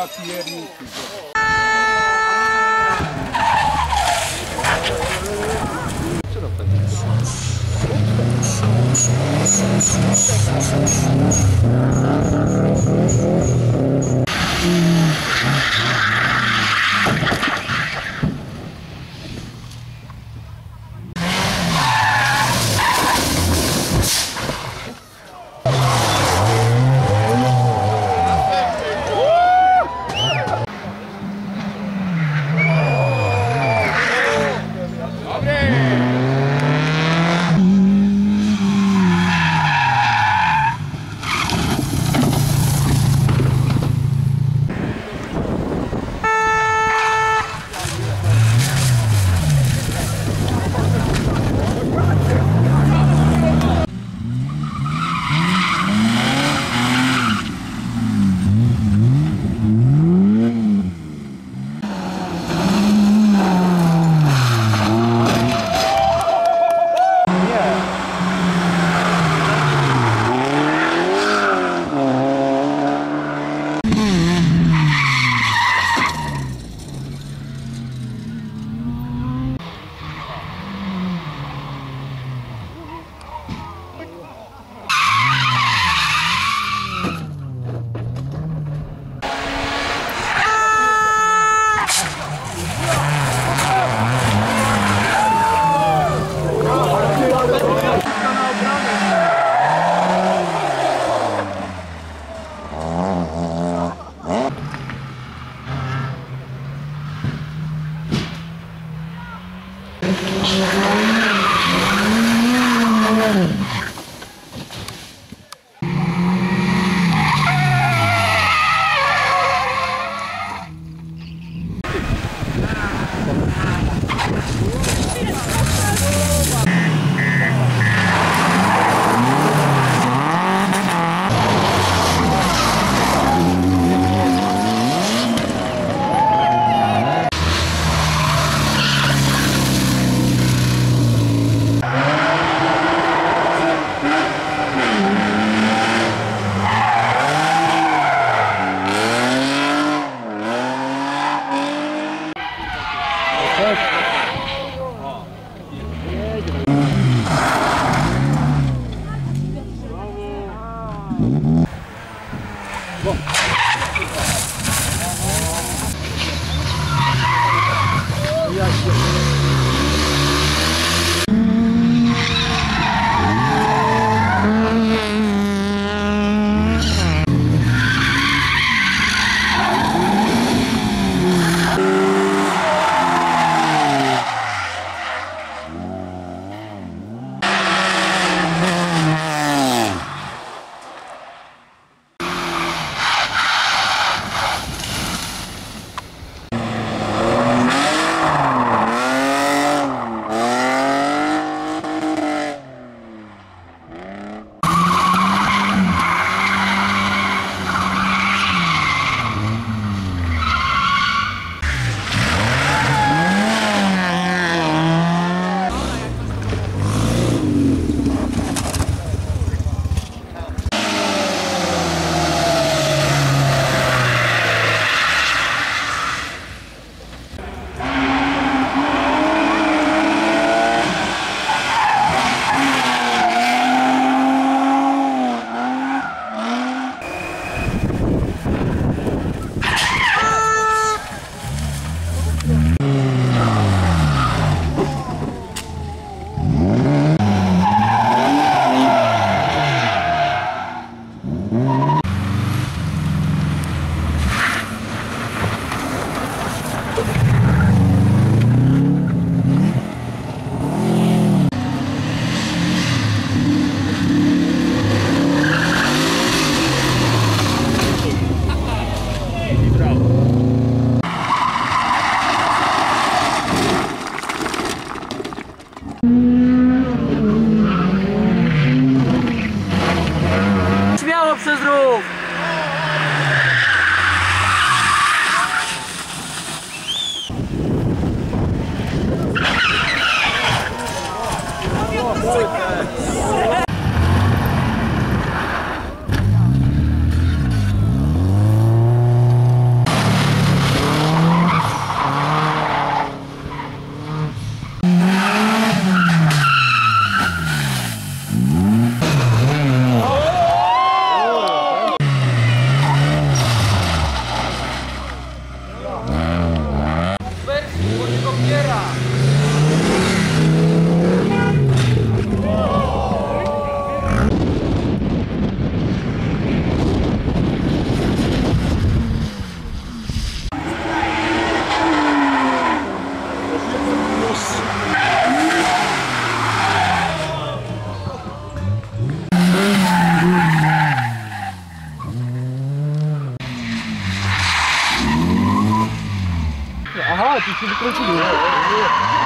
Sapierito. Amen. 是不是高气？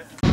Yeah.